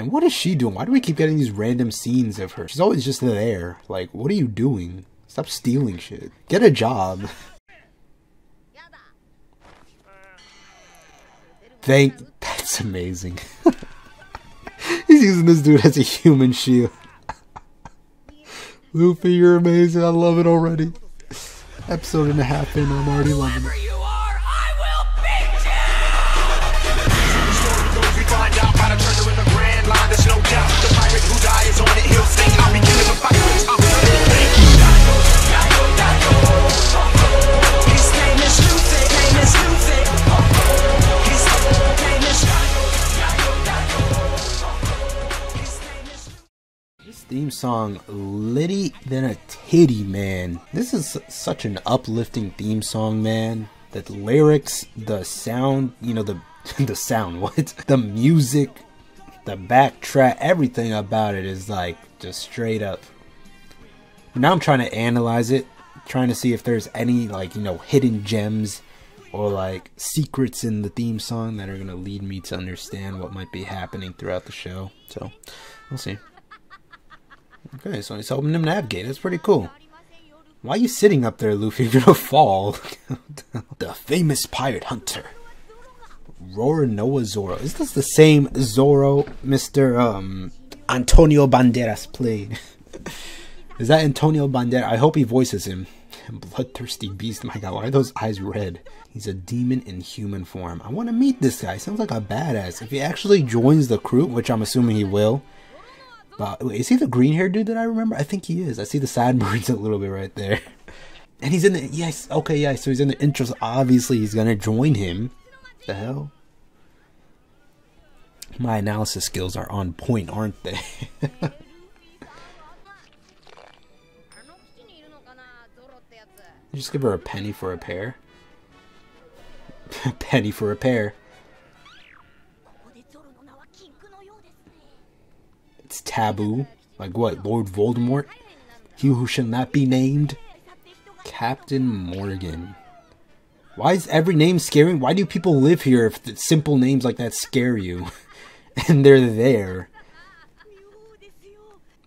And what is she doing? Why do we keep getting these random scenes of her? She's always just there. Like, what are you doing? Stop stealing shit. Get a job. Thank. That's amazing. He's using this dude as a human shield. Luffy, you're amazing. I love it already. Episode and a half in, I'm already loving it. Theme song, Litty Than a Titty, man. This is such an uplifting theme song, man. The lyrics, the sound, you know, the the sound, what? The music, the backtrack, everything about it is like just straight up. Now I'm trying to analyze it, trying to see if there's any like, you know, hidden gems or like secrets in the theme song that are gonna lead me to understand what might be happening throughout the show. So, we'll see. Okay, so he's helping him navigate. That's pretty cool. Why are you sitting up there, Luffy? You're gonna fall. the famous pirate hunter. Roronoa Zoro. Is this the same Zoro Mr. Um, Antonio Banderas played? Is that Antonio Banderas? I hope he voices him. Bloodthirsty beast. My god, why are those eyes red? He's a demon in human form. I want to meet this guy. Sounds like a badass. If he actually joins the crew, which I'm assuming he will, wait, is he the green haired dude that I remember? I think he is. I see the sad sideburns a little bit right there. And he's in the yes, okay, yeah, so he's in the intros. Obviously he's gonna join him. The hell? My analysis skills are on point, aren't they? Just give her a penny for a pear. penny for a pear. It's taboo. Like what? Lord Voldemort? He who shall not be named? Captain Morgan. Why is every name scary? Why do people live here if simple names like that scare you? and they're there.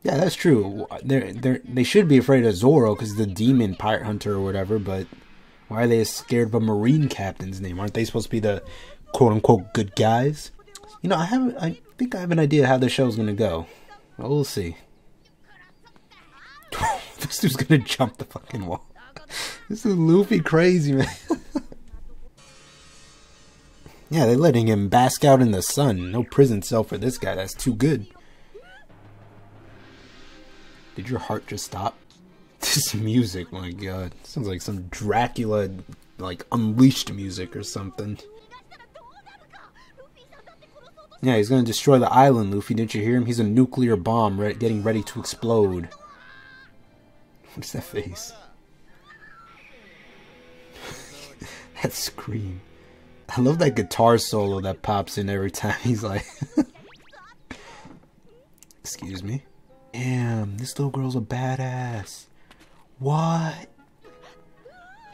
Yeah, that's true. They're, they're, they should be afraid of Zoro because the demon pirate hunter or whatever, but why are they scared of a marine captain's name? Aren't they supposed to be the quote unquote good guys? You know, I have I think I have an idea how the show's gonna go. Well, we'll see. this dude's gonna jump the fucking wall. This is Luffy crazy, man. yeah, they're letting him bask out in the sun. No prison cell for this guy. That's too good. Did your heart just stop? This music, my god. Sounds like some Dracula, like, unleashed music or something. Yeah, he's gonna destroy the island, Luffy. Didn't you hear him? He's a nuclear bomb re- getting ready to explode. What's that face? that scream. I love that guitar solo that pops in every time he's like. Excuse me. Damn, this little girl's a badass. What?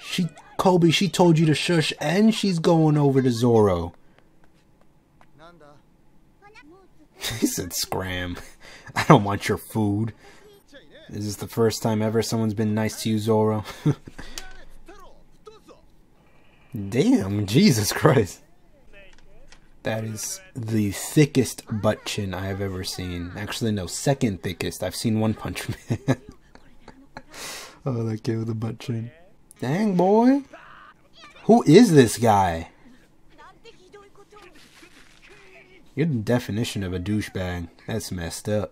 She, Koby, she told you to shush and she's going over to Zoro. he said scram. I don't want your food. Is this the first time ever someone's been nice to you, Zoro? Damn, Jesus Christ. That is the thickest butt chin I have ever seen. Actually, no, second thickest. I've seen One Punch Man. oh, that kid with the butt chin. Dang, boy. Who is this guy? You're the definition of a douchebag. That's messed up.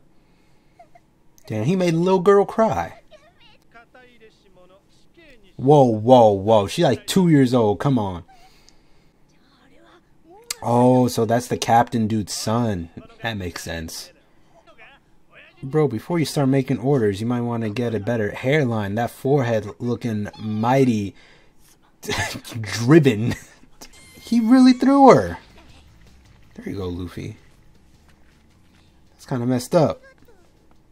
Damn, he made a little girl cry. Whoa, whoa, whoa. She's like two years old. Come on. Oh, so that's the captain dude's son. That makes sense. Bro, before you start making orders, you might want to get a better hairline. That forehead looking mighty driven. he really threw her. There you go, Luffy. That's kind of messed up.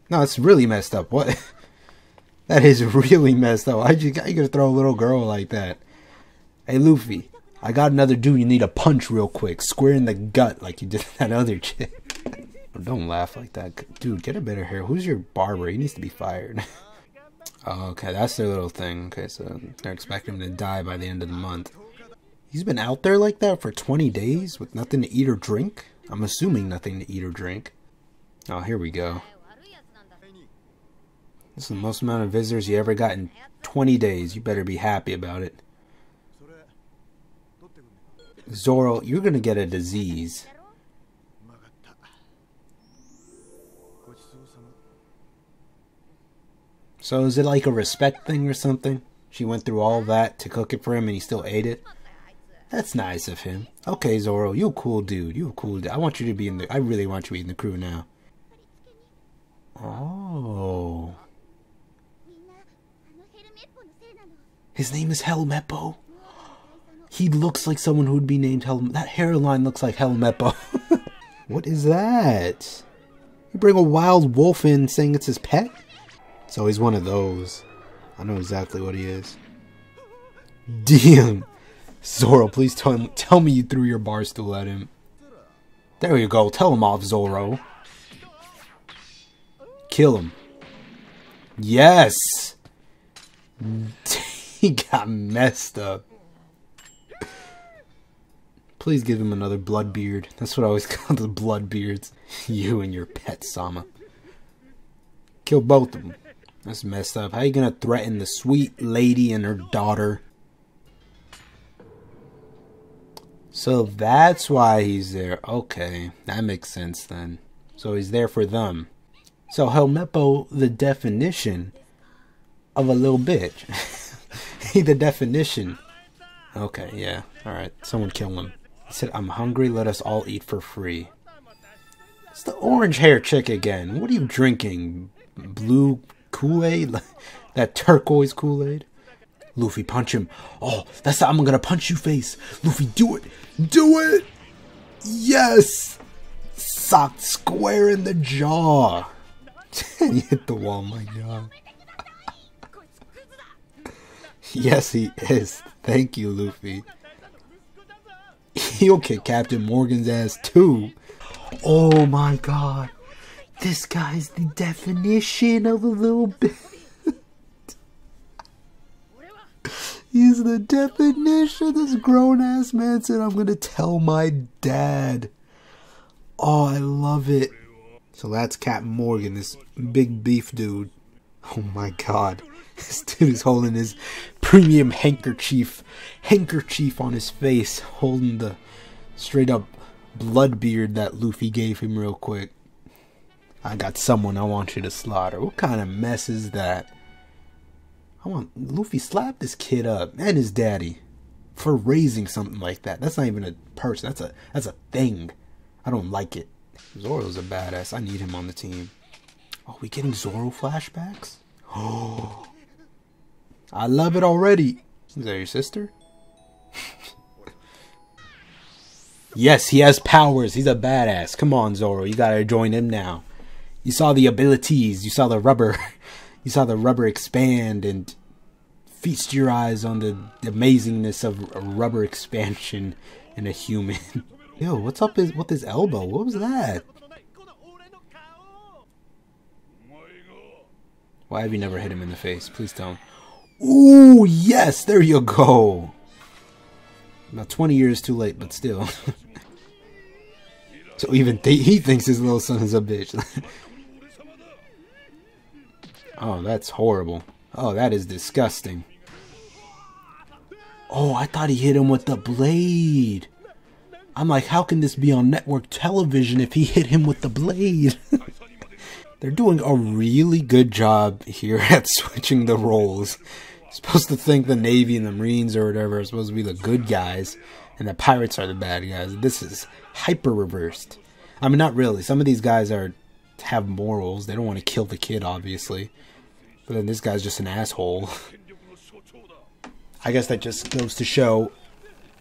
No, it's really messed up. What? that is really messed up. Why'd you, you gonna throw a little girl like that? Hey, Luffy, I got another dude you need a punch real quick. Square in the gut like you did that other chick. Don't laugh like that. Dude, get a better hair. Who's your barber? He needs to be fired. Oh, okay, that's their little thing. Okay, so they're expecting him to die by the end of the month. He's been out there like that for 20 days with nothing to eat or drink? I'm assuming nothing to eat or drink. Oh, here we go. This is the most amount of visitors you ever got in 20 days. You better be happy about it. Zoro, you're gonna get a disease. So is it like a respect thing or something? She went through all that to cook it for him and he still ate it? That's nice of him. Okay, Zoro, you a cool dude. You a cool dude. I want you to be in the I really want you to be in the crew now. Oh. His name is Helmeppo. He looks like someone who would be named Hel. That hairline looks like Helmeppo. what is that? You bring a wild wolf in saying it's his pet? So he's one of those. I know exactly what he is. Damn. Zoro, please tell him tell me you threw your bar stool at him. There you go. Tell him off, Zoro. Kill him. Yes. he got messed up. Please give him another blood beard. That's what I always call the blood beards. You and your pet Sama. Kill both of them. That's messed up. How you gonna threaten the sweet lady and her daughter? So that's why he's there. Okay, that makes sense then. So he's there for them. So Helmeppo, the definition of a little bitch. he the definition. Okay, yeah. Alright, someone kill him. He said, I'm hungry, let us all eat for free. It's the orange hair chick again. What are you drinking? Blue Kool-Aid? that turquoise Kool-Aid? Luffy, punch him. Oh, that's the I'm gonna punch you face. Luffy, do it. Do it. Yes. Socked square in the jaw. you hit the wall, my god. yes, he is. Thank you, Luffy. He'll kick Captain Morgan's ass too. Oh my god. This guy's the definition of a little bit. He's the definition. Of this grown ass man said, I'm gonna tell my dad. Oh, I love it. So that's Captain Morgan, this big beef dude. Oh my god. This dude is holding his premium handkerchief handkerchief on his face, holding the straight up blood beard that Luffy gave him real quick. I got someone I want you to slaughter. What kind of mess is that? I want Luffy slap this kid up and his daddy for raising something like that. That's not even a person. That's a that's a thing. I don't like it. Zoro's a badass. I need him on the team. Are we getting Zoro flashbacks? Oh, I love it already. Is that your sister? yes, he has powers. He's a badass. Come on, Zoro. You gotta join him now. You saw the abilities. You saw the rubber. You saw the rubber expand and feast your eyes on the amazingness of rubber expansion in a human. Yo, what's up with with his elbow? What was that? Why have you never hit him in the face? Please don't. Ooh, yes, there you go. About 20 years too late, but still. so even th he thinks his little son is a bitch. oh, that's horrible. Oh, that is disgusting. Oh, I thought he hit him with the blade. I'm like, how can this be on network television if he hit him with the blade? They're doing a really good job here at switching the roles. You're supposed to think the Navy and the Marines or whatever are supposed to be the good guys, and the pirates are the bad guys. This is hyper reversed. I mean, not really. Some of these guys are have morals. They don't want to kill the kid, obviously. But then this guy's just an asshole. I guess that just goes to show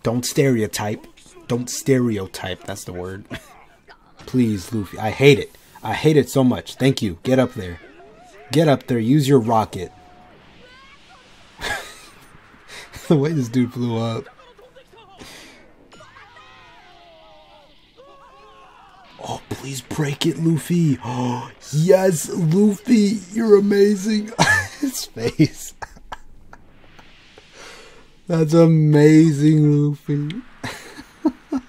don't stereotype. Don't stereotype. That's the word. Please, Luffy. I hate it. I hate it so much. Thank you. Get up there. Get up there. Use your rocket. the way this dude flew up. Please. Break it, Luffy. Oh, yes, Luffy, you're amazing. His face. That's amazing, Luffy.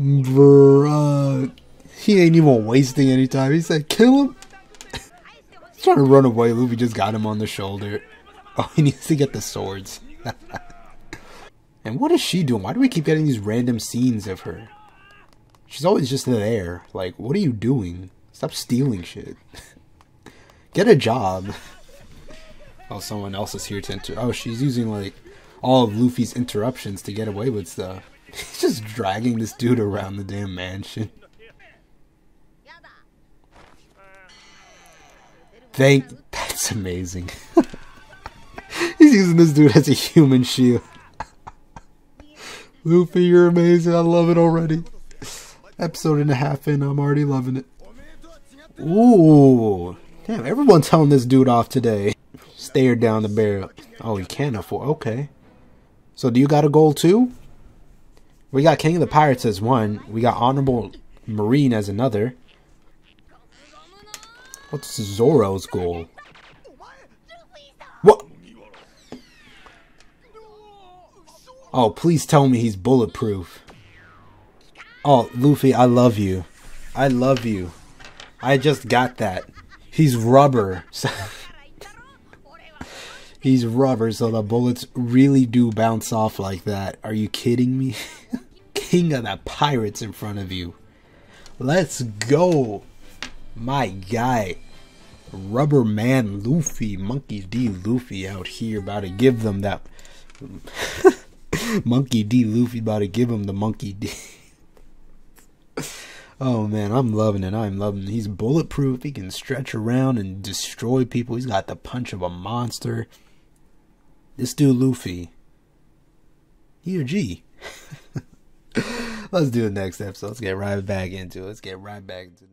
Bruh. He ain't even wasting any time. He said, kill him. He's trying to run away. Luffy just got him on the shoulder. Oh, he needs to get the swords. and what is she doing? Why do we keep getting these random scenes of her? She's always just there. Like, what are you doing? Stop stealing shit. Get a job. Oh, someone else is here to enter. Oh, she's using like all of Luffy's interruptions to get away with stuff. He's just dragging this dude around the damn mansion. Thank. That's amazing. He's using this dude as a human shield. Luffy, you're amazing. I love it already. Episode and a half in, I'm already loving it. Ooh. Damn, everyone's telling this dude off today. Stare down the barrel. Oh, you can't afford. Okay. So, do you got a goal too? We got King of the Pirates as one. We got Honorable Marine as another. What's Zoro's goal? What? Oh, please tell me he's bulletproof. Oh, Luffy, I love you. I love you. I just got that. He's rubber. he's rubber, so the bullets really do bounce off like that. Are you kidding me? King of the pirates in front of you. Let's go. My guy. Rubber Man Luffy, Monkey D. Luffy out here about to give them that. Monkey D. Luffy about to give him the Monkey D. oh man, I'm loving it. I'm loving it. He's bulletproof. He can stretch around and destroy people. He's got the punch of a monster. This dude, Luffy. He a G. Let's do the next episode. Let's get right back into it. Let's get right back into